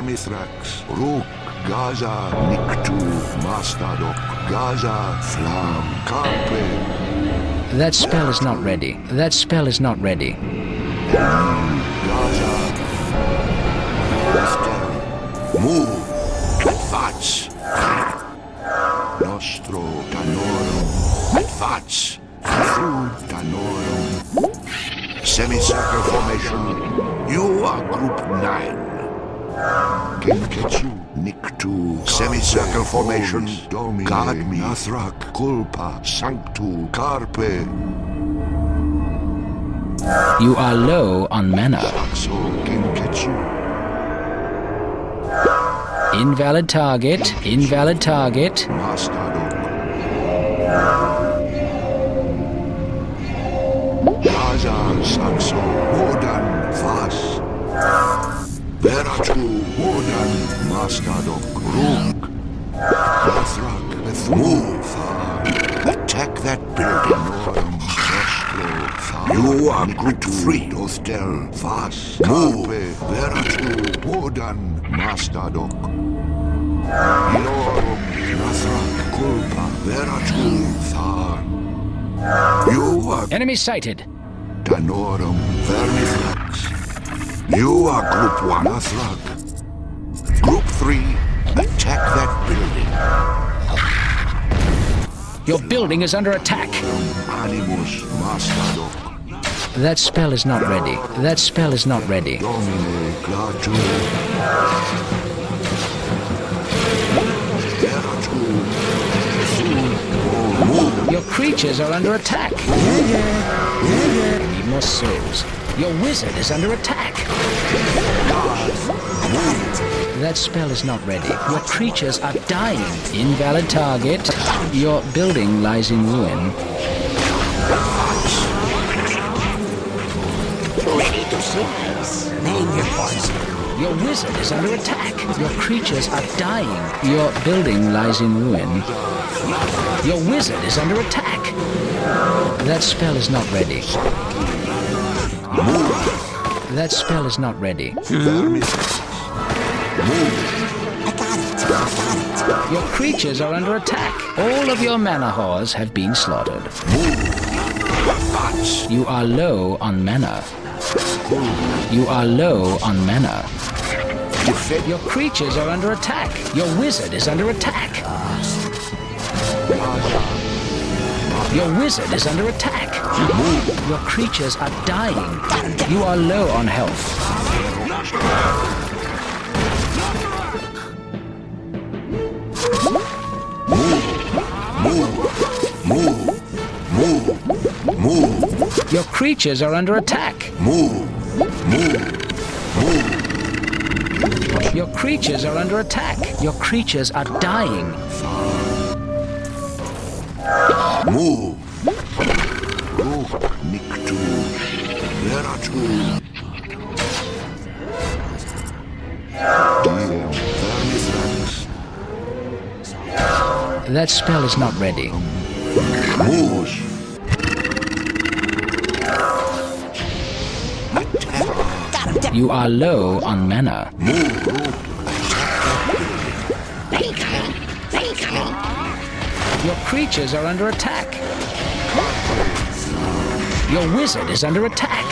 Vermithrax, Rook, Gaza, Niktu, Mastadok, Gaza, Flam, Carpe, That spell is not ready. That spell is not ready. Gaza, Estel, Move, Advance, Nostro Danorum, Advance, Through Danorum, Semicircle formation, you are group 9. Genketsu, Niktu, Semicircle formation, Domine, Guard me, Nathrak, Culpa, Sanctu, Carpe, You are low on mana. Saxo, Genketsu, Invalid target. Invalid target. Mastadok. Saxo, Wodan, Wodan, Mastadok, Rook. Nathrak, move. Attack that building, You are group three, Dostel, Vas. Move. Veratu, Wodan, Mastadok. Norum, Nathrak, Kulpa, Veratu, Tharn. You are Enemy sighted. Danorum, Vermithrax. You are Group 1, Nathrak. Group 3, attack that building. Your building is under attack. That spell is not ready. That spell is not ready. Domine, Glatu. Veratu, Move, Your creatures are under attack. Need more souls. Your wizard is under attack. That spell is not ready. Your creatures are dying. Invalid target. Your building lies in ruin. Ready to slice. Name your poison. Your wizard is under attack. Your creatures are dying. Your building lies in ruin. Your wizard is under attack. That spell is not ready. That spell is not ready. Vermithrax. I got it. I got it. Your creatures are under attack. All of your manahoars have been slaughtered. You are low on mana. You are low on mana. Your creatures are under attack. Your wizard is under attack. Your wizard is under attack. Your creatures are dying. You are low on health. Move, move, move, Your creatures are under attack. move, move, Move. Your creatures are under attack. Your creatures are dying. move. Rook, Niktu, Veratu. That spell is not ready. You are low on mana. Your creatures are under attack. Your wizard is under attack.